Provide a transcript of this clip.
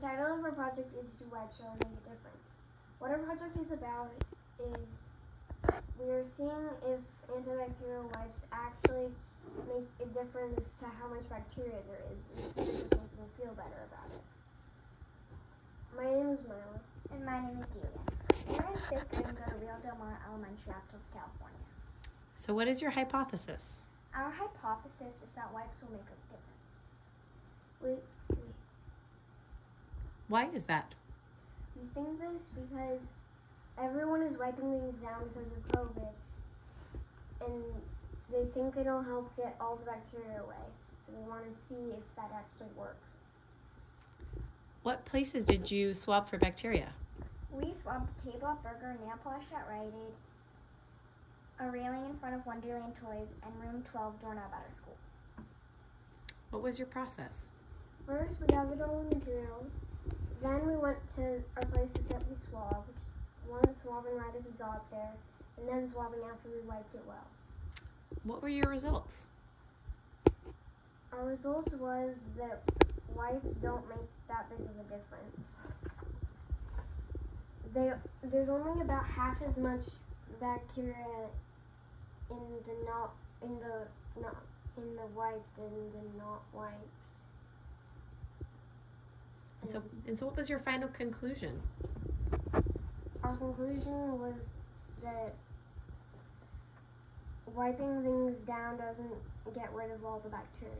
title of our project is Do Wipes Really Make a Difference? What our project is about is we are seeing if antibacterial wipes actually make a difference to how much bacteria there is and see if it makes them feel better about it. My name is Myla. And my name is Delia. We're in fifth grade and go to Rio Del Mar Elementary, Aptos, California. So, what is your hypothesis? Our hypothesis is that wipes will make a difference. We, we, Why is that? we think this because everyone is wiping things down because of COVID and they think it'll help get all the bacteria away. So we want to see if that actually works. What places did you swab for bacteria? We swabbed a table at Burger, nail polish at Rite Aid, a railing in front of Wonderland Toys, and room 12 doorknob at our school. What was your process? First, we gathered all the materials. Then we went to our place to get the swabbed. One swabbing right as we got there, and then swabbing after we wiped it well. What were your results? Our results was that wipes don't make that big of a difference. They, there's only about half as much bacteria in the not in the not in the wipe than the not wiped. And so, and so, what was your final conclusion? Our conclusion was that wiping things down doesn't get rid of all the bacteria.